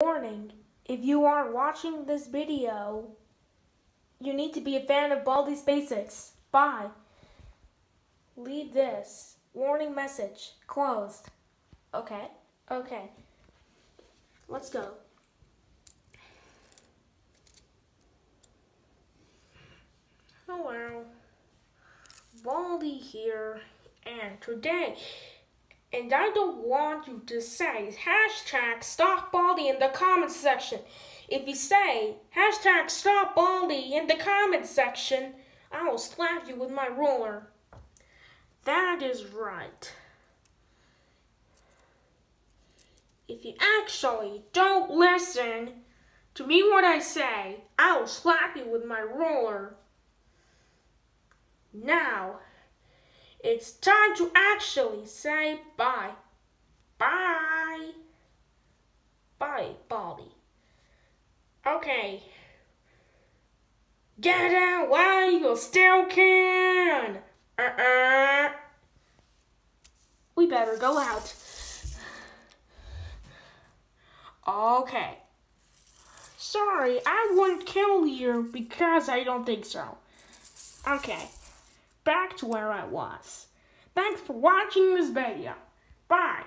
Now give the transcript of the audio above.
Warning, if you are watching this video, you need to be a fan of Baldi's Basics. Bye. Leave this. Warning message. Closed. Okay, okay. Let's go. Hello. Baldi here, and today and I don't want you to say hashtag stop Baldi in the comments section. If you say hashtag stop Baldi in the comments section, I will slap you with my ruler. That is right. If you actually don't listen to me what I say, I will slap you with my ruler. Now, it's time to actually say bye. Bye. Bye, Baldi. Okay. Get out while you still can. Uh-uh. We better go out. Okay. Sorry, I wouldn't kill you because I don't think so. Okay back to where I was. Thanks for watching this video. Bye.